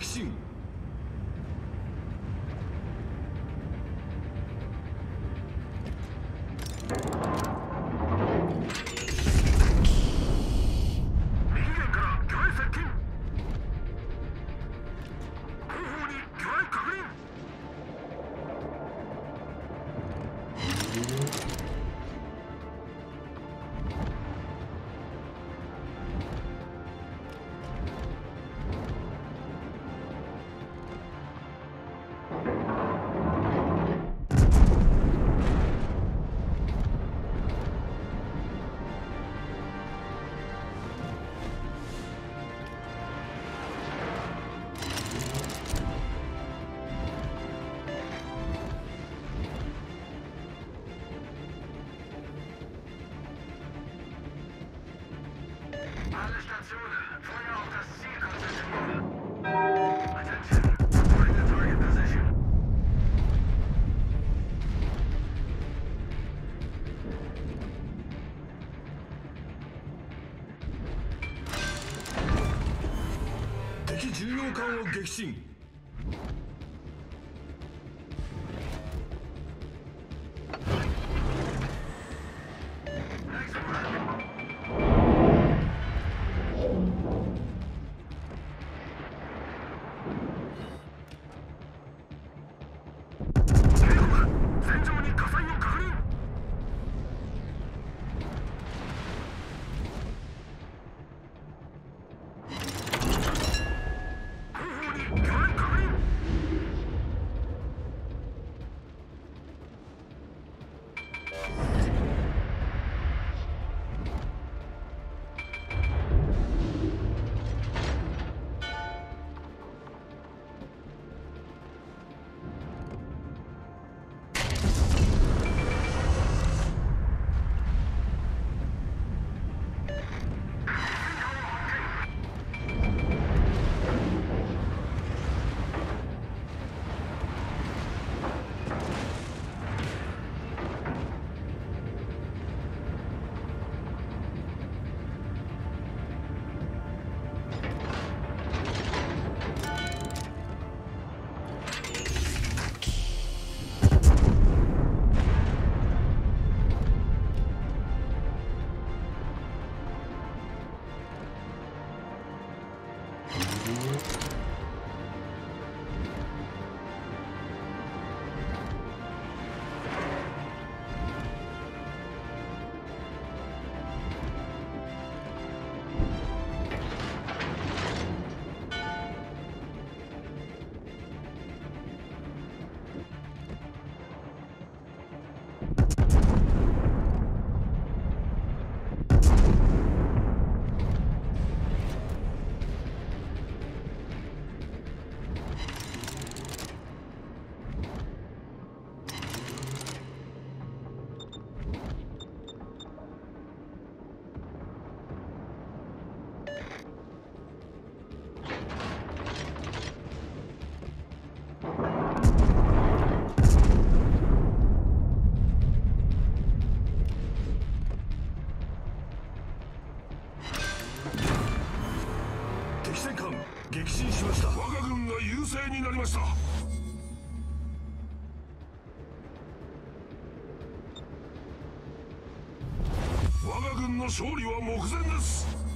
性。敵巡洋艦を撃沈。勝利は目前です。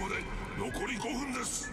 まで残り5分です。